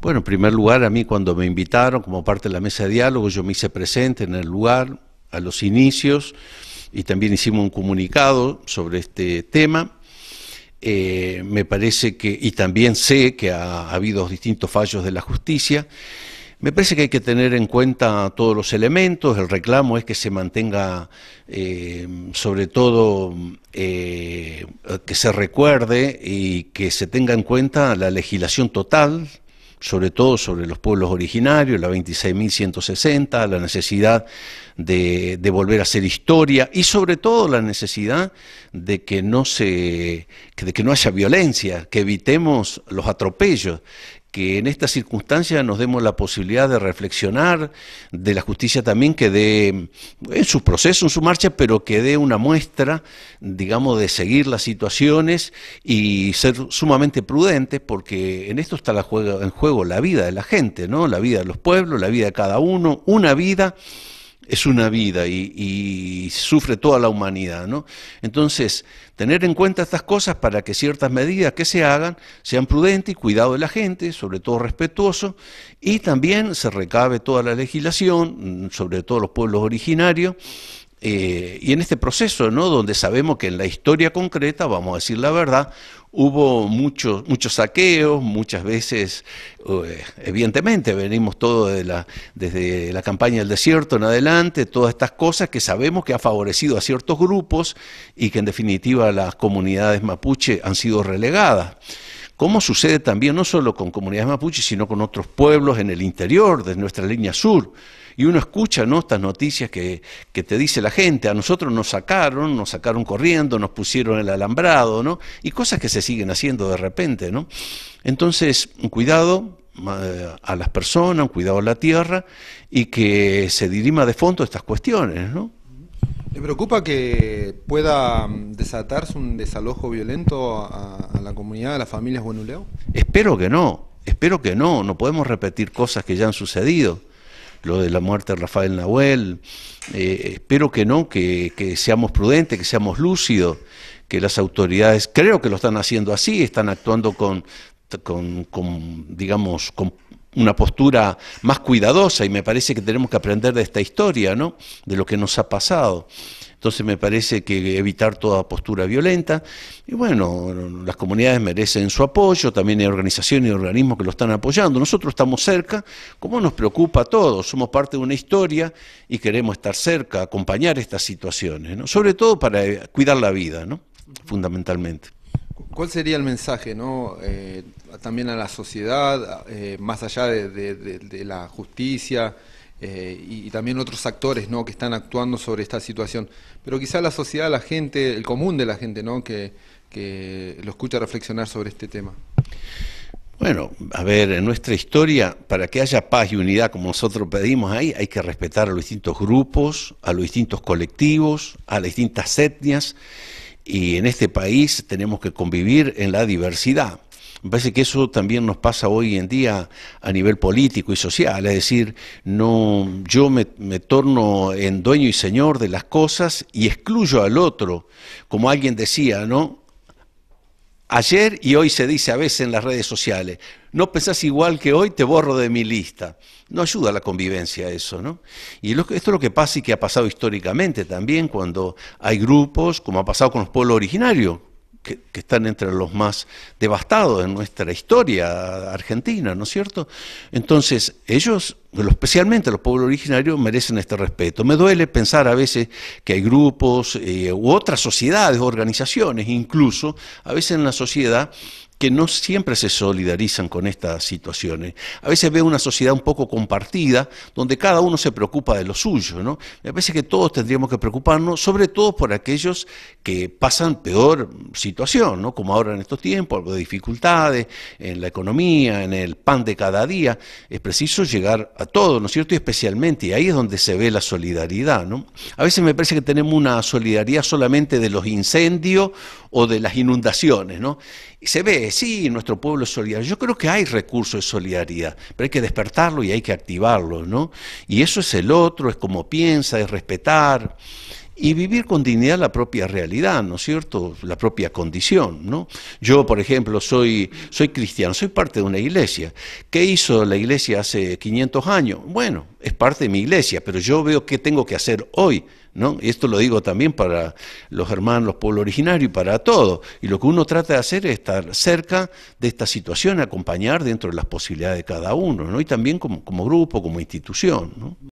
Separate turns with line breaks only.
Bueno, en primer lugar, a mí cuando me invitaron como parte de la mesa de diálogo, yo me hice presente en el lugar, a los inicios, y también hicimos un comunicado sobre este tema. Eh, me parece que, y también sé que ha, habido distintos fallos de la justicia, me parece que hay que tener en cuenta todos los elementos, el reclamo es que se mantenga, eh, sobre todo, eh, que se recuerde y que se tenga en cuenta la legislación total, sobre todo sobre los pueblos originarios, la 26.160, la necesidad de, volver a hacer historia y sobre todo la necesidad de que no se de que no haya violencia, que evitemos los atropellos que en estas circunstancias nos demos la posibilidad de reflexionar, de la justicia también que dé, en su proceso, en su marcha, pero que dé una muestra, digamos, de seguir las situaciones y ser sumamente prudentes, porque en esto está la en juego la vida de la gente, ¿no? La vida de los pueblos, la vida de cada uno, una vida es una vida y, sufre toda la humanidad. ¿no? Entonces, tener en cuenta estas cosas para que ciertas medidas que se hagan sean prudentes y cuidado de la gente, sobre todo respetuoso, y también se recabe toda la legislación, mm, sobre todo los pueblos originarios, eh, y en este proceso, ¿no? donde sabemos que en la historia concreta, vamos a decir la verdad, hubo muchos saqueos, muchas veces, eh, evidentemente, venimos todo de la, desde la campaña del desierto en adelante, todas estas cosas que sabemos que ha favorecido a ciertos grupos y que en definitiva las comunidades mapuche han sido relegadas como sucede también no solo con comunidades mapuche, sino con otros pueblos en el interior de nuestra línea sur y uno escucha ¿no? estas noticias que, te dice la gente, a nosotros nos sacaron, nos sacaron corriendo, nos pusieron el alambrado, ¿no? y cosas que se siguen haciendo de repente. ¿no? Entonces, cuidado a las personas, cuidado a la tierra y que se dirima de fondo estas cuestiones. ¿no?
¿Le preocupa que pueda mm, desatarse un desalojo violento a, la comunidad, a las familias Buenuleo?
Espero que no, espero que no, no podemos repetir cosas que ya han sucedido lo de la muerte de Rafael Nahuel. Eh, espero que no, que, seamos prudentes, que seamos lúcidos, que las autoridades, creo que lo están haciendo así, están actuando con, con digamos, con una postura más cuidadosa y me parece que tenemos que aprender de esta historia, ¿no? De lo que nos ha pasado. Entonces me parece que evitar toda postura violenta. Y bueno, las comunidades merecen su apoyo, también hay organizaciones y organismos que lo están apoyando. Nosotros estamos cerca, como nos preocupa a todos, somos parte de una historia y queremos estar cerca, acompañar estas situaciones, ¿no? sobre todo para cuidar la vida, ¿no? fundamentalmente.
¿Cuál sería el mensaje ¿no? Eh, también a la sociedad, eh, más allá de la justicia? Eh, y, también otros actores ¿no? que están actuando sobre esta situación. Pero quizá la sociedad, la gente, el común de la gente, ¿no? que, que lo escucha reflexionar sobre este tema.
Bueno, a ver, en nuestra historia, para que haya paz y unidad como nosotros pedimos ahí, hay que respetar a los distintos grupos, a los distintos colectivos, a las distintas etnias, y en este país tenemos que convivir en la diversidad. Me parece que eso también nos pasa hoy en día a nivel político y social, es decir, no, yo me, me, torno en dueño y señor de las cosas y excluyo al otro, como alguien decía, ¿no? Ayer y hoy se dice a veces en las redes sociales, no pensás igual que hoy, te borro de mi lista. No ayuda a la convivencia eso, ¿no? Y esto es lo que pasa y que ha pasado históricamente también cuando hay grupos, como ha pasado con los pueblos originarios, que, están entre los más devastados en nuestra historia argentina, ¿no es cierto? Entonces, ellos, especialmente los pueblos originarios, merecen este respeto. Me duele pensar a veces que hay grupos eh, u otras sociedades, organizaciones, incluso, a veces en la sociedad, que no siempre se solidarizan con estas situaciones. A veces veo una sociedad un poco compartida, donde cada uno se preocupa de lo suyo. ¿no? Me parece que todos tendríamos que preocuparnos, sobre todo por aquellos que pasan peor situación, ¿no? como ahora en estos tiempos, de dificultades en la economía, en el pan de cada día. Es preciso llegar a todos, ¿no es cierto? Y especialmente, y ahí es donde se ve la solidaridad. ¿no? A veces me parece que tenemos una solidaridad solamente de los incendios o de las inundaciones, ¿no? Y se ve, sí, nuestro pueblo es solidario. Yo creo que hay recursos de solidaridad, pero hay que despertarlo y hay que activarlo, ¿no? Y eso es el otro, es como piensa, es respetar. y vivir con dignidad la propia realidad, ¿no es cierto? La propia condición, ¿no? Yo, por ejemplo, soy, soy cristiano, soy parte de una iglesia. ¿Qué hizo la iglesia hace 500 años? Bueno, es parte de mi iglesia, pero yo veo qué tengo que hacer hoy, ¿no? Y esto lo digo también para los hermanos, los pueblos originarios y para todos. Y lo que uno trata de hacer es estar cerca de esta situación, acompañar dentro de las posibilidades de cada uno, ¿no? Y también como, como grupo, como institución, ¿no?